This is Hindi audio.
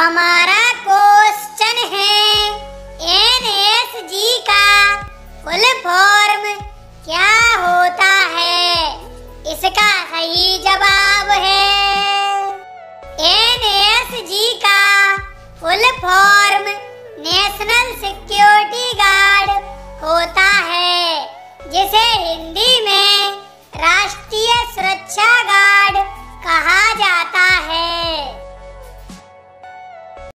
हमारा क्वेश्चन है एनएसजी का फुल फॉर्म क्या होता है? इसका सही जवाब है एनएसजी का full form national security guard होता है, जिसे हिंदी